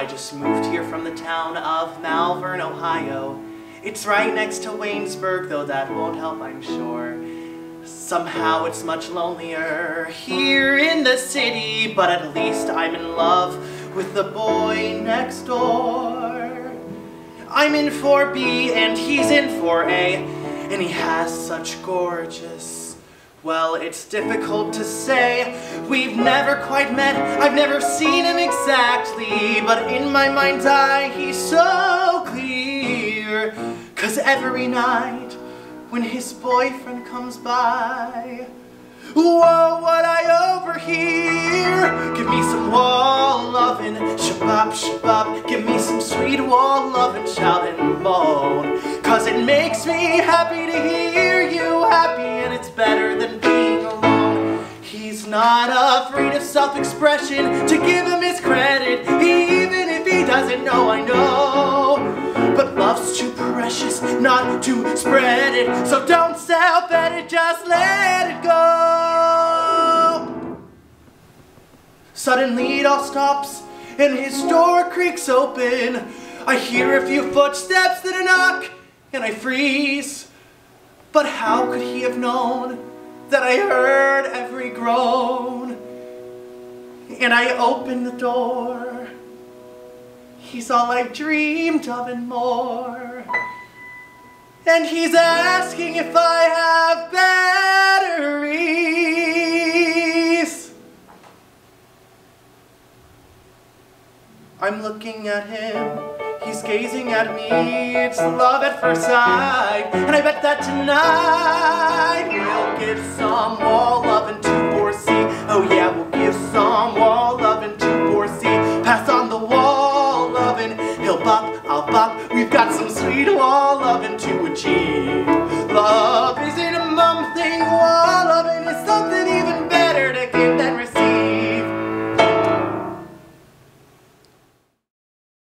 I just moved here from the town of Malvern, Ohio. It's right next to Waynesburg, though that won't help, I'm sure. Somehow it's much lonelier here in the city, but at least I'm in love with the boy next door. I'm in 4B and he's in 4A, and he has such gorgeous. Well, it's difficult to say. We've never quite met. I've never seen him exactly, but in my mind's eye, he's so clear. Cause every night when his boyfriend comes by, whoa, what I overhear. Give me some wall loving, shabab, shabab. Give me some sweet wall loving, shout and moan. Cause it makes me happy to hear not afraid of self-expression to give him his credit, even if he doesn't know I know. But love's too precious not to spread it, so don't self-bet it, just let it go. Suddenly it all stops, and his door creaks open. I hear a few footsteps that a knock, and I freeze. But how could he have known that I heard every groan? And I opened the door. He's all I dreamed of and more. And he's asking if I have batteries. I'm looking at him, He's gazing at me, it's love at first sight. And I bet that tonight we'll give some more love and two four C. Oh yeah, we'll give some more love and two four C. Pass on the wall loving, he'll bop, I'll bop. We've got some sweet wall loving two